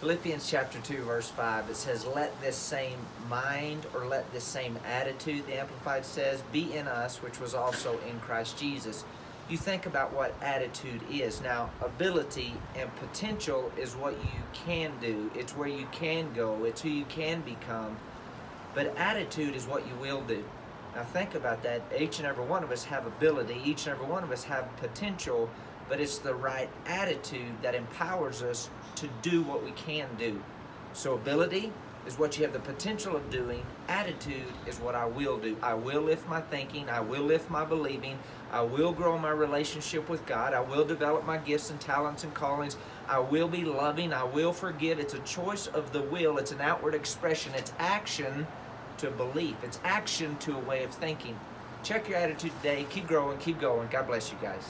Philippians chapter 2, verse 5, it says, Let this same mind or let this same attitude, the Amplified says, be in us, which was also in Christ Jesus. You think about what attitude is. Now, ability and potential is what you can do, it's where you can go, it's who you can become. But attitude is what you will do. Now, think about that. Each and every one of us have ability, each and every one of us have potential but it's the right attitude that empowers us to do what we can do. So ability is what you have the potential of doing. Attitude is what I will do. I will lift my thinking. I will lift my believing. I will grow my relationship with God. I will develop my gifts and talents and callings. I will be loving. I will forgive. It's a choice of the will. It's an outward expression. It's action to belief. It's action to a way of thinking. Check your attitude today. Keep growing. Keep going. God bless you guys.